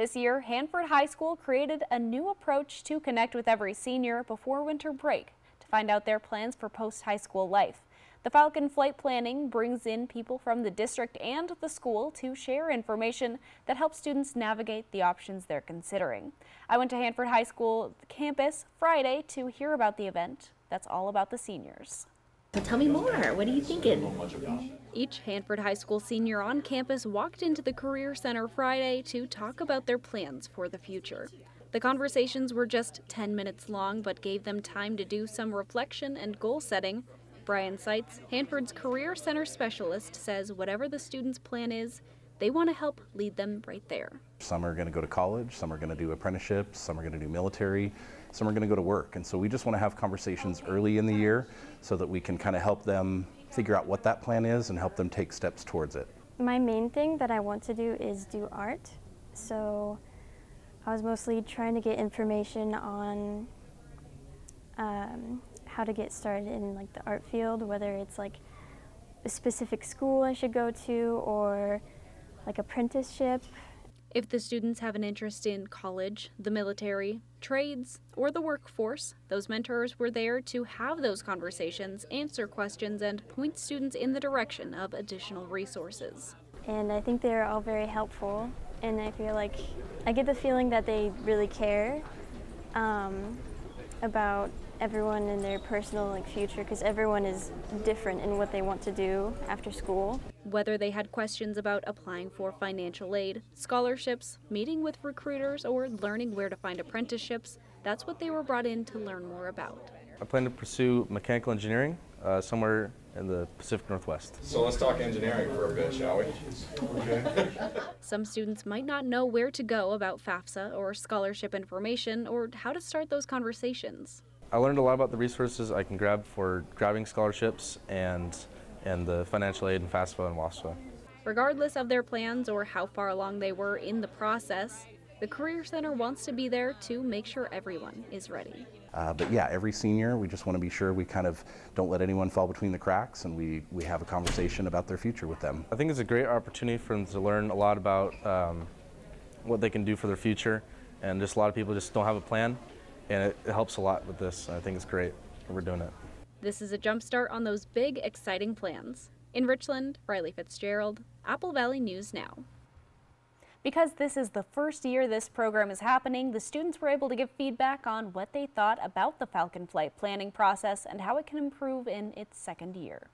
This year, Hanford High School created a new approach to connect with every senior before winter break to find out their plans for post-high school life. The Falcon Flight Planning brings in people from the district and the school to share information that helps students navigate the options they're considering. I went to Hanford High School campus Friday to hear about the event that's all about the seniors. Tell me more. What are you thinking? Each Hanford High School senior on campus walked into the Career Center Friday to talk about their plans for the future. The conversations were just 10 minutes long, but gave them time to do some reflection and goal setting. Brian Seitz, Hanford's Career Center specialist, says whatever the student's plan is, they want to help lead them right there. Some are going to go to college, some are going to do apprenticeships, some are going to do military, some are going to go to work. And so we just want to have conversations early in the year so that we can kind of help them figure out what that plan is and help them take steps towards it. My main thing that I want to do is do art. So I was mostly trying to get information on um, how to get started in like the art field, whether it's like a specific school I should go to or like apprenticeship. If the students have an interest in college, the military, trades, or the workforce, those mentors were there to have those conversations, answer questions, and point students in the direction of additional resources. And I think they're all very helpful, and I feel like I get the feeling that they really care um, about everyone and their personal like future because everyone is different in what they want to do after school. Whether they had questions about applying for financial aid, scholarships, meeting with recruiters, or learning where to find apprenticeships, that's what they were brought in to learn more about. I plan to pursue mechanical engineering uh, somewhere in the Pacific Northwest. So let's talk engineering for a bit, shall we? Okay. Some students might not know where to go about FAFSA or scholarship information or how to start those conversations. I learned a lot about the resources I can grab for grabbing scholarships and, and the financial aid in FAFSA and WASFA. Regardless of their plans or how far along they were in the process, the Career Center wants to be there to make sure everyone is ready. Uh, but yeah, every senior, we just want to be sure we kind of don't let anyone fall between the cracks and we, we have a conversation about their future with them. I think it's a great opportunity for them to learn a lot about um, what they can do for their future. And just a lot of people just don't have a plan and it, it helps a lot with this. I think it's great. We're doing it. This is a jumpstart on those big, exciting plans. In Richland, Riley Fitzgerald, Apple Valley News Now. Because this is the first year this program is happening, the students were able to give feedback on what they thought about the Falcon flight planning process and how it can improve in its second year.